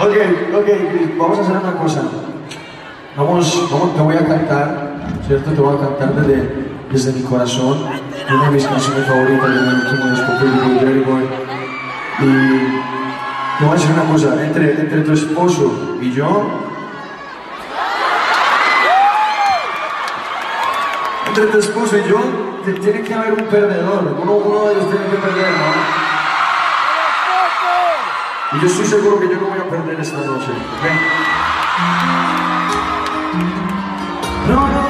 Ok, ok, vamos a hacer una cosa. Vamos, vamos, te voy a cantar, ¿cierto? Te voy a cantar desde, mi corazón. Una de mis canciones favoritas de mi último disco, Pretty Boy, Y te voy a decir una cosa, entre, entre tu esposo y yo... Entre tu esposo y yo tiene que haber un perdedor, uno, uno de Y yo estoy seguro que yo no voy a perder esta noche. No.